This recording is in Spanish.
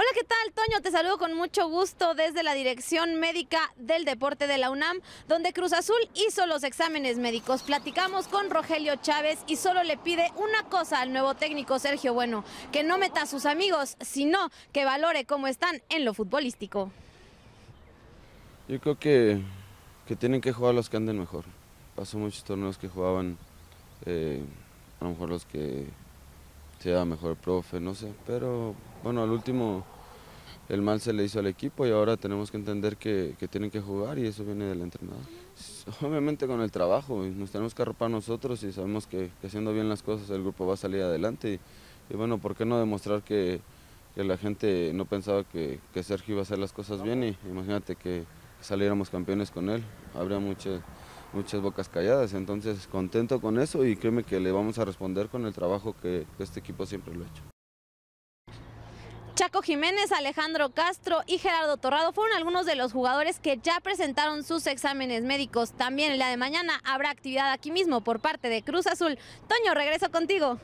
Hola, ¿qué tal, Toño? Te saludo con mucho gusto desde la Dirección Médica del Deporte de la UNAM, donde Cruz Azul hizo los exámenes médicos. Platicamos con Rogelio Chávez y solo le pide una cosa al nuevo técnico Sergio Bueno, que no meta a sus amigos, sino que valore cómo están en lo futbolístico. Yo creo que, que tienen que jugar los que anden mejor. Pasó muchos torneos que jugaban, eh, a lo mejor los que sea mejor profe, no sé, pero bueno, al último el mal se le hizo al equipo y ahora tenemos que entender que, que tienen que jugar y eso viene del entrenador. Obviamente con el trabajo, nos tenemos que arropar nosotros y sabemos que, que, haciendo bien las cosas el grupo va a salir adelante y, bueno, ¿por qué no demostrar que, que la gente no pensaba que, que, Sergio iba a hacer las cosas bien y imagínate que saliéramos campeones con él, habría muchas muchas bocas calladas, entonces contento con eso y créeme que le vamos a responder con el trabajo que este equipo siempre lo ha hecho. Chaco Jiménez, Alejandro Castro y Gerardo Torrado fueron algunos de los jugadores que ya presentaron sus exámenes médicos. También el día de mañana habrá actividad aquí mismo por parte de Cruz Azul. Toño, regreso contigo.